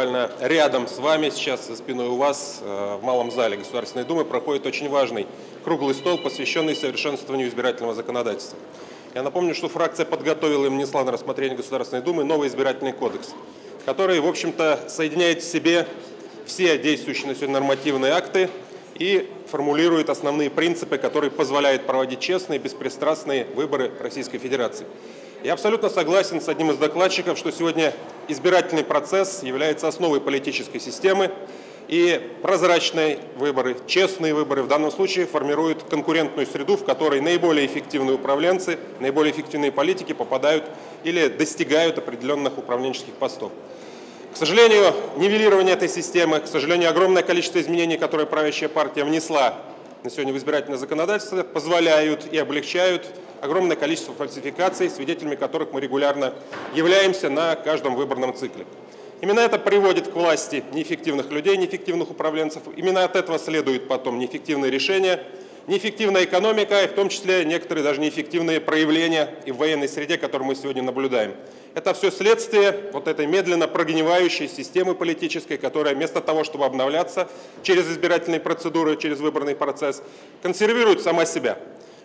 буквально рядом с вами, сейчас за спиной у вас, э, в Малом зале Государственной Думы проходит очень важный круглый стол, посвященный совершенствованию избирательного законодательства. Я напомню, что фракция подготовила и внесла на рассмотрение Государственной Думы новый избирательный кодекс, который, в общем-то, соединяет в себе все действующие на сегодня нормативные акты и формулирует основные принципы, которые позволяют проводить честные, беспристрастные выборы Российской Федерации. Я абсолютно согласен с одним из докладчиков, что сегодня избирательный процесс является основой политической системы, и прозрачные выборы, честные выборы в данном случае формируют конкурентную среду, в которой наиболее эффективные управленцы, наиболее эффективные политики попадают или достигают определенных управленческих постов. К сожалению, нивелирование этой системы, к сожалению, огромное количество изменений, которые правящая партия внесла на сегодня в избирательное законодательство, позволяют и облегчают огромное количество фальсификаций, свидетелями которых мы регулярно являемся на каждом выборном цикле. Именно это приводит к власти неэффективных людей, неэффективных управленцев. Именно от этого следуют потом неэффективные решения, неэффективная экономика, и в том числе некоторые даже неэффективные проявления и в военной среде, которую мы сегодня наблюдаем. Это все следствие вот этой медленно прогнивающей системы политической, которая вместо того, чтобы обновляться через избирательные процедуры, через выборный процесс, консервирует сама себя.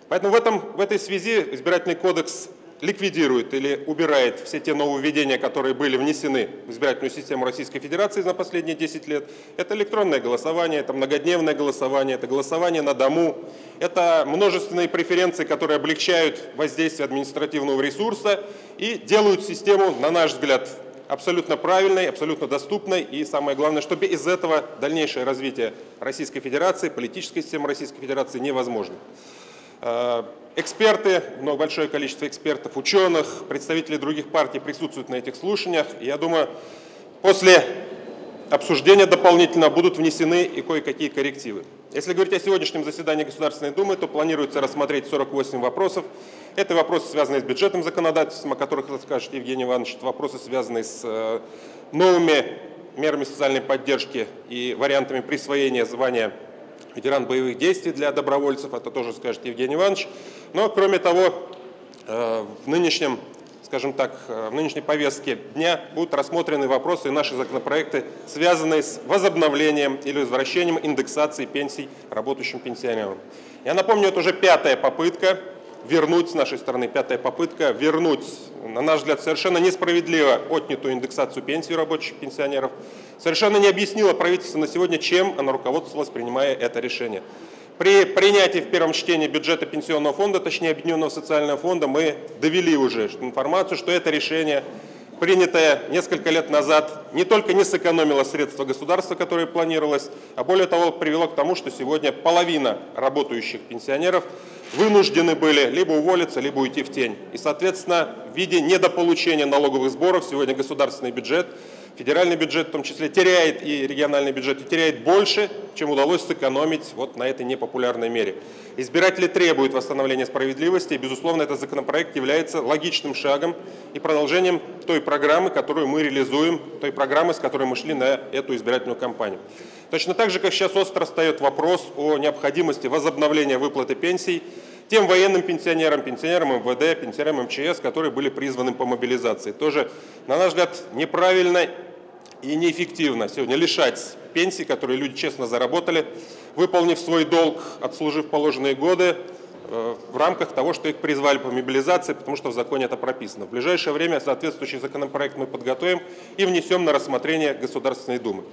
Поэтому в, этом, в этой связи избирательный кодекс ликвидирует или убирает все те нововведения, которые были внесены в избирательную систему Российской Федерации за последние 10 лет. Это электронное голосование, это многодневное голосование, это голосование на дому, это множественные преференции, которые облегчают воздействие административного ресурса и делают систему, на наш взгляд, абсолютно правильной, абсолютно доступной и самое главное, чтобы из этого дальнейшее развитие Российской Федерации, политической системы Российской Федерации невозможно. Э, эксперты, много большое количество экспертов, ученых, представители других партий присутствуют на этих слушаниях. я думаю, после обсуждения дополнительно будут внесены и кое-какие коррективы. Если говорить о сегодняшнем заседании Государственной Думы, то планируется рассмотреть 48 вопросов. Это вопросы, связанные с бюджетным законодательством, о которых расскажет Евгений Иванович. Это вопросы, связанные с э, новыми мерами социальной поддержки и вариантами присвоения звания ветеран боевых действий для добровольцев, это тоже скажет Евгений Иванович. Но, кроме того, э, в нынешнем скажем так, э, в нынешней повестке дня будут рассмотрены вопросы и наши законопроекты, связанные с возобновлением или возвращением индексации пенсий работающим пенсионерам. Я напомню, это уже пятая попытка вернуть с нашей стороны, пятая попытка вернуть, на наш взгляд, совершенно несправедливо отнятую индексацию пенсий рабочих пенсионеров. Совершенно не объяснило правительство на сегодня, чем оно руководствовалось, принимая это решение. При принятии в первом чтении бюджета пенсионного фонда, точнее Объединенного социального фонда, мы довели уже информацию, что это решение принятое несколько лет назад, не только не сэкономило средства государства, которые планировалось, а более того привело к тому, что сегодня половина работающих пенсионеров вынуждены были либо уволиться, либо уйти в тень. И, соответственно, в виде недополучения налоговых сборов сегодня государственный бюджет федеральный бюджет в том числе теряет и региональный бюджет и теряет больше, чем удалось сэкономить вот на этой непопулярной мере. Избиратели требуют восстановления справедливости, и, безусловно, этот законопроект является логичным шагом и продолжением той программы, которую мы реализуем, той программы, с которой мы шли на эту избирательную кампанию. Точно так же, как сейчас остро встает вопрос о необходимости возобновления выплаты пенсий тем военным пенсионерам, пенсионерам МВД, пенсионерам МЧС, которые были призваны по мобилизации. Тоже, на наш взгляд, неправильно и неэффективно сегодня лишать пенсий, которые люди честно заработали, выполнив свой долг, отслужив положенные годы, э, в рамках того, что их призвали по мобилизации, потому что в законе это прописано. В ближайшее время соответствующий законопроект мы подготовим и внесем на рассмотрение Государственной Думы.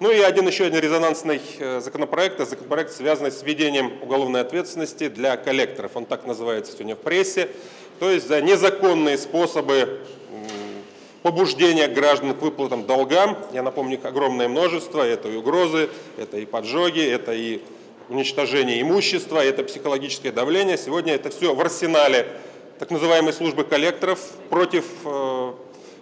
Ну и один еще один резонансный э, законопроект, это законопроект, связанный с введением уголовной ответственности для коллекторов. Он так называется сегодня в прессе. То есть за незаконные способы побуждения граждан к выплатам долгам. Я напомню, огромное множество. Это и угрозы, это и поджоги, это и уничтожение имущества, это психологическое давление. Сегодня это все в арсенале так называемой службы коллекторов против, э,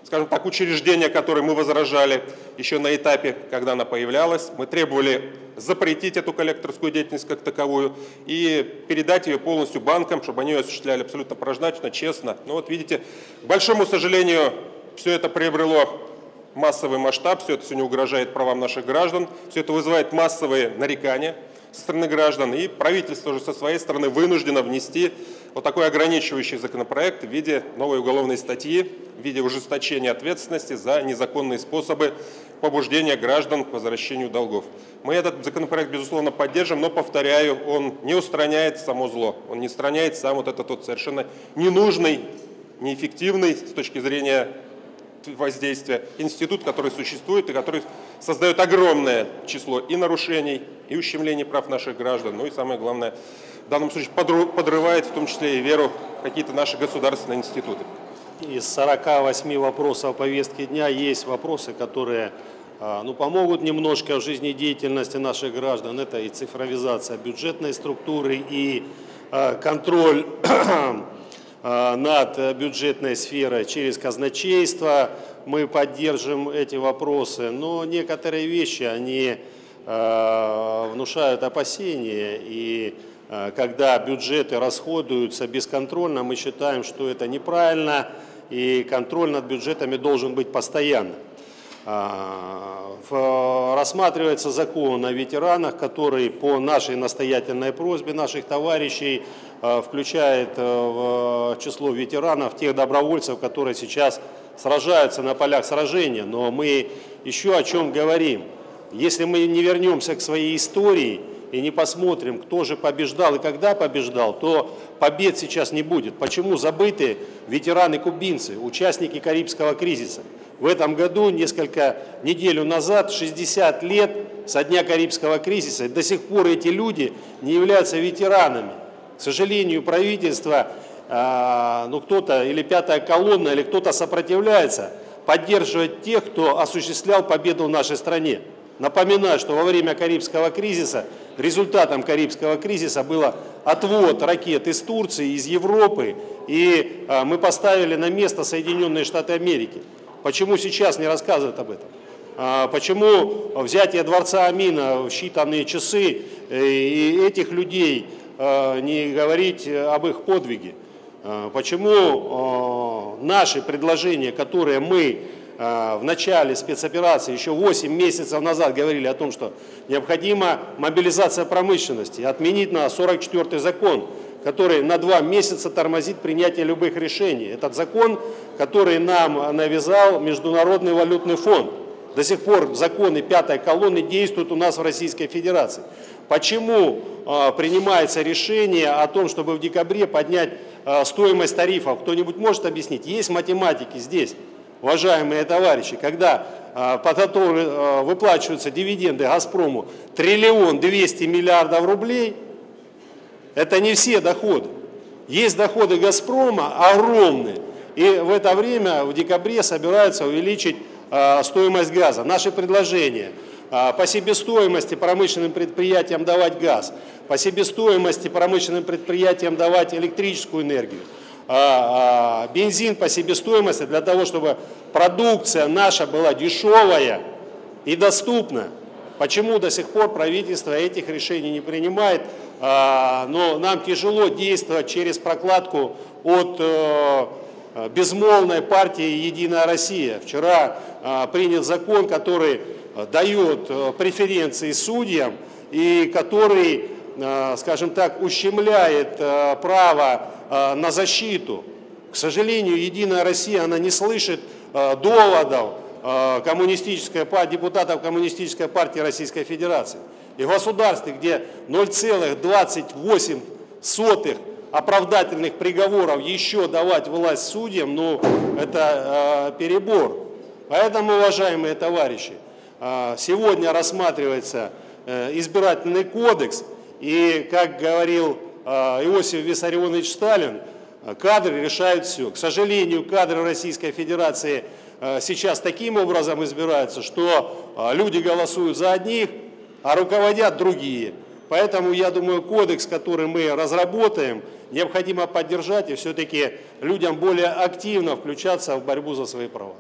скажем так, учреждения, которое мы возражали еще на этапе, когда она появлялась. Мы требовали запретить эту коллекторскую деятельность как таковую и передать ее полностью банкам, чтобы они ее осуществляли абсолютно прозрачно, честно. Но вот видите, к большому сожалению, все это приобрело массовый масштаб, все это сегодня угрожает правам наших граждан, все это вызывает массовые нарекания со стороны граждан, и правительство же со своей стороны вынуждено внести вот такой ограничивающий законопроект в виде новой уголовной статьи, в виде ужесточения ответственности за незаконные способы побуждения граждан к возвращению долгов. Мы этот законопроект, безусловно, поддержим, но, повторяю, он не устраняет само зло, он не устраняет сам вот этот вот совершенно ненужный, неэффективный с точки зрения воздействия институт, который существует и который создает огромное число и нарушений, и ущемлений прав наших граждан, ну и самое главное, в данном случае подрывает в том числе и веру какие-то наши государственные институты. Из 48 вопросов повестки дня есть вопросы, которые а, ну, помогут немножко в жизнедеятельности наших граждан. Это и цифровизация бюджетной структуры, и а, контроль а, над бюджетной сферой через казначейство. Мы поддержим эти вопросы, но некоторые вещи, они внушают опасения. И когда бюджеты расходуются бесконтрольно, мы считаем, что это неправильно, и контроль над бюджетами должен быть постоянным. Рассматривается закон о ветеранах, который по нашей настоятельной просьбе наших товарищей а, включает а, в число ветеранов тех добровольцев, которые сейчас сражаются на полях сражения. Но мы еще о чем говорим. Если мы не вернемся к своей истории и не посмотрим, кто же побеждал и когда побеждал, то побед сейчас не будет. Почему забыты ветераны-кубинцы, участники Карибского кризиса? В этом году, несколько неделю назад, 60 лет со дня Карибского кризиса, до сих пор эти люди не являются ветеранами. К сожалению, правительство, а, ну кто-то, или пятая колонна, или кто-то сопротивляется поддерживать тех, кто осуществлял победу в нашей стране. Напоминаю, что во время Карибского кризиса, результатом Карибского кризиса было отвод ракет из Турции, из Европы, и а, мы поставили на место Соединенные Штаты Америки. Почему сейчас не рассказывают об этом? А, почему взятие дворца Амина в считанные часы э, и этих людей а, не говорить об их подвиге? А, почему наши предложения, которые мы в начале спецоперации, еще 8 месяцев назад говорили о том, что необходима мобилизация промышленности, отменить на 44-й закон, который на два месяца тормозит принятие любых решений. Этот закон, который нам навязал Международный валютный фонд. До сих пор законы пятой колонны действуют у нас в Российской Федерации. Почему э, принимается решение о том, чтобы в декабре поднять э, стоимость тарифов? Кто-нибудь может объяснить? Есть математики здесь, уважаемые товарищи, когда э, по которой выплачиваются дивиденды «Газпрому» триллион двести миллиардов рублей – это не все доходы. Есть доходы «Газпрома» огромные. И в это время, в декабре, собираются увеличить э, стоимость газа. Наши предложения э, по себестоимости промышленным предприятиям давать газ, по себестоимости промышленным предприятиям давать электрическую энергию, э, бензин по себестоимости для того, чтобы продукция наша была дешевая и доступна. Почему до сих пор правительство этих решений не принимает? А, но нам тяжело действовать через прокладку от э, безмолвной партии «Единая Россия». Вчера а, принят закон, который дает э, преференции судьям и который, э, скажем так, ущемляет право на защиту. К сожалению, «Единая Россия» она не слышит доводов, Э, коммунистическая партия, депутатов Коммунистической партии Российской Федерации. И в государстве, где 0,28 оправдательных приговоров еще давать власть судьям, ну, это э, перебор. Поэтому, уважаемые товарищи, э, сегодня рассматривается э, избирательный кодекс, и, как говорил э, Иосиф Виссарионович Сталин, кадры решают все. К сожалению, кадры Российской Федерации – Э, сейчас таким образом избираются, что э, люди голосуют за одних, а руководят другие. Поэтому, я думаю, кодекс, который мы разработаем, необходимо поддержать и все-таки людям более активно включаться в борьбу за свои права.